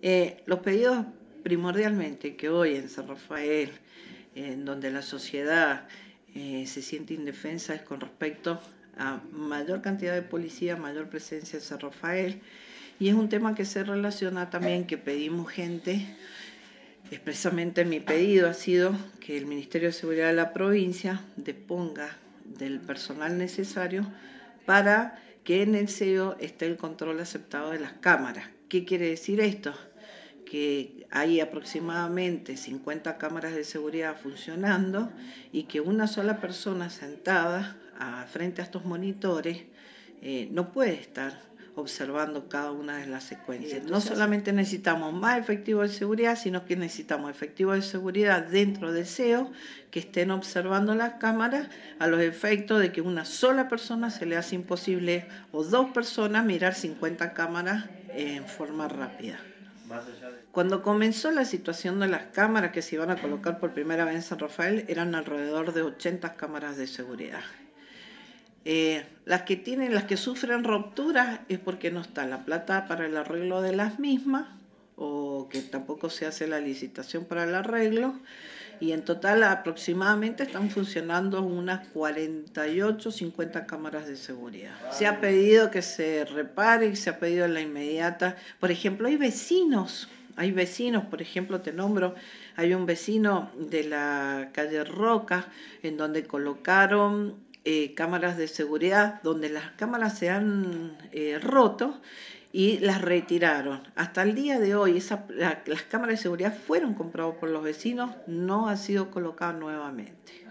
Eh, los pedidos primordialmente que hoy en San Rafael, en donde la sociedad eh, se siente indefensa, es con respecto a mayor cantidad de policía, mayor presencia en San Rafael. Y es un tema que se relaciona también que pedimos gente, expresamente mi pedido ha sido que el Ministerio de Seguridad de la provincia disponga del personal necesario para que en el CEO esté el control aceptado de las cámaras. ¿Qué quiere decir esto? Que hay aproximadamente 50 cámaras de seguridad funcionando y que una sola persona sentada frente a estos monitores eh, no puede estar observando cada una de las secuencias. no solamente necesitamos más efectivos de seguridad, sino que necesitamos efectivos de seguridad dentro del SEO que estén observando las cámaras a los efectos de que una sola persona se le hace imposible o dos personas mirar 50 cámaras en forma rápida. Cuando comenzó la situación de las cámaras que se iban a colocar por primera vez en San Rafael, eran alrededor de 80 cámaras de seguridad. Eh, las que tienen, las que sufren rupturas es porque no está la plata para el arreglo de las mismas o que tampoco se hace la licitación para el arreglo y en total aproximadamente están funcionando unas 48, 50 cámaras de seguridad. Se ha pedido que se repare y se ha pedido en la inmediata. Por ejemplo, hay vecinos, hay vecinos, por ejemplo, te nombro, hay un vecino de la calle Roca en donde colocaron eh, cámaras de seguridad donde las cámaras se han eh, roto y las retiraron. Hasta el día de hoy las cámaras de seguridad fueron compradas por los vecinos, no ha sido colocado nuevamente.